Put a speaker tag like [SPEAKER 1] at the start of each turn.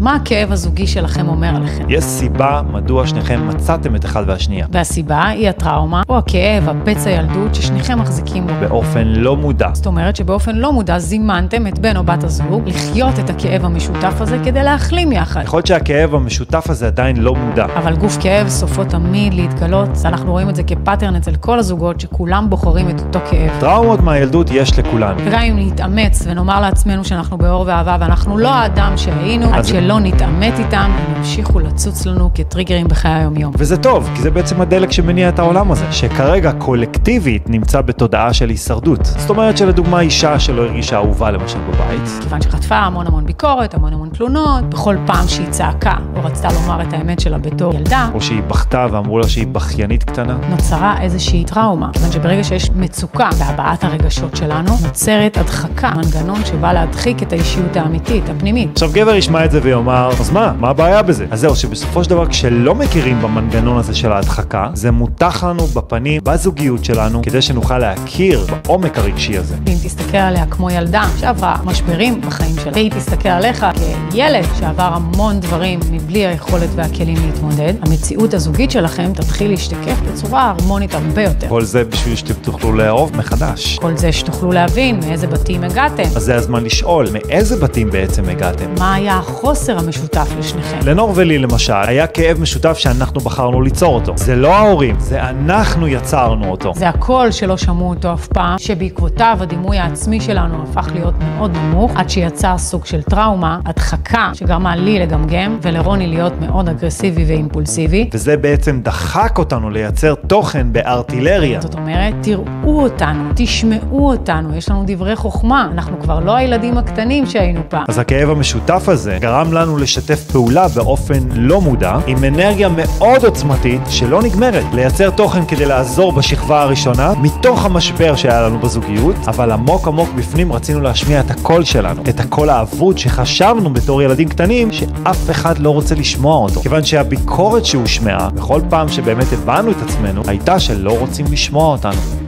[SPEAKER 1] מה הכאב הזוגי שלכם אומר עליכם?
[SPEAKER 2] יש סיבה מדוע שניכם מצאתם את אחד והשנייה.
[SPEAKER 1] והסיבה היא הטראומה, או הכאב, הפצע ילדות ששניכם מחזיקים בו.
[SPEAKER 2] באופן לא מודע.
[SPEAKER 1] זאת אומרת שבאופן לא מודע זימנתם את בן או בת הזוג לחיות את הכאב המשותף הזה כדי להחלים יחד.
[SPEAKER 2] יכול להיות שהכאב המשותף הזה עדיין לא מודע.
[SPEAKER 1] אבל גוף כאב סופו תמיד להתגלות, אנחנו רואים את זה כפאטרן אצל כל הזוגות שכולם בוחרים את אותו כאב.
[SPEAKER 2] טראומות מהילדות יש לכולנו.
[SPEAKER 1] וגם אם נתאמץ ונאמר לעצמנו שאנחנו באור ואהבה ואנחנו לא האדם שהיינו, עד
[SPEAKER 2] אז-
[SPEAKER 1] שלא נתעמת איתם, הם ימשיכו לצוץ לנו כטריגרים בחיי היום-יום.
[SPEAKER 2] וזה טוב, כי זה בעצם הדלק שמניע את העולם הזה, שכרגע קולקטיבית נמצא בתודעה של הישרדות. זאת אומרת שלדוגמה אישה שלא הרגישה אהובה למשל בבית,
[SPEAKER 1] כיוון שחטפה המון המון ביקורת, המון המון תלונות, בכל פעם שהיא צעקה או רצתה לומר את האמת שלה בתור ילדה,
[SPEAKER 2] או שהיא בכתה ואמרו לה שהיא בכיינית קטנה.
[SPEAKER 1] נוצרה איזושהי טראומה. כיוון שברגע שיש מצוקה בהבעת הרגשות שלנו, נוצרת הדחקה, מנגנון שבא להדחיק את האישיות האמיתית, הפנימית.
[SPEAKER 2] עכשיו גבר ישמע את זה ויאמר, אז מה, מה הבעיה בזה? אז זהו, שבסופו של דבר כשלא מכירים במנגנון הזה של ההדחקה, זה מוטח לנו בפנים, בזוגיות שלנו, כדי שנוכל להכיר בעומק הרגשי הזה.
[SPEAKER 1] ואם תסתכל עליה כמו ילדה שעברה משברים בחיים שלה, והיא תסתכל עליך כילד שעבר המון דברים מבלי היכולת והכלים להתמודד, המציאות הזוגית שלכם תתחיל להשתקף בצורה הרמונית הרבה יותר.
[SPEAKER 2] כל זה בשביל שאתם תוכלו לאהוב מחדש.
[SPEAKER 1] כל זה שתוכלו להבין מאיזה בתים הגעתם,
[SPEAKER 2] אז זה הזמן לשאול, מאיזה בתים בעצם הגעתם?
[SPEAKER 1] מה היה החוסר המשותף לשניכם.
[SPEAKER 2] לנור ולי למשל, היה כאב משותף שאנחנו בחרנו ליצור אותו. זה לא ההורים, זה אנחנו יצרנו אותו.
[SPEAKER 1] זה הקול שלא שמעו אותו אף פעם, שבעקבותיו הדימוי העצמי שלנו הפך להיות מאוד נמוך, עד שיצר סוג של טראומה, הדחקה שגרמה לי לגמגם, ולרוני להיות מאוד אגרסיבי ואימפולסיבי.
[SPEAKER 2] וזה בעצם דחק אותנו לייצר תוכן בארטילריה.
[SPEAKER 1] זאת אומרת, תראו אותנו, תשמעו אותנו, יש לנו דברי חוכמה, אנחנו כבר לא הילדים הקטנים שהיינו פעם.
[SPEAKER 2] אז הכאב המשותף הזה גרם לנו לשתף פעולה באופן לא מודע, עם אנרגיה מאוד עוצמתית שלא נגמרת. לייצר תוכן כדי לעזור בשכבה הראשונה, מתוך המשבר שהיה לנו בזוגיות, אבל עמוק עמוק בפנים רצינו להשמיע את הקול שלנו, את הקול האבוד שחשבנו בתור ילדים קטנים שאף אחד לא רוצה לשמוע אותו. כיוון שהביקורת שהושמעה, בכל פעם שבאמת הבנו את עצמנו, הייתה שלא רוצים לשמוע אותנו.